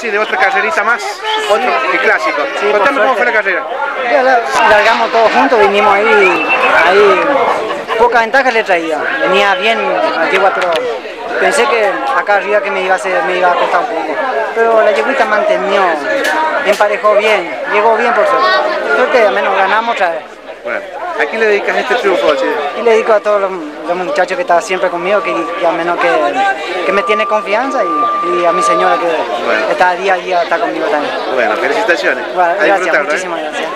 Sí, de otra carrerita más, otro el clásico. Sí, Contame cómo fue la carrera. Ya la- largamos todos juntos, vinimos ahí, ahí poca ventaja le traía. Venía bien la yegua, pero pensé que acá arriba que me iba a, hacer, me iba a costar un poco. Pero la yeguita mantenió, emparejó bien, llegó bien por suerte. Suerte, al menos ganamos otra vez. Bueno, ¿a quién le dedicas este triunfo, Alcides? Y le dedico a todos los, los muchachos que están siempre conmigo, que, que al menos que, que me tiene confianza y, y a mi señora que Bueno. está día a día está conmigo también. Bueno, felicitaciones. Bueno, gracias, ¿eh? muchísimas gracias.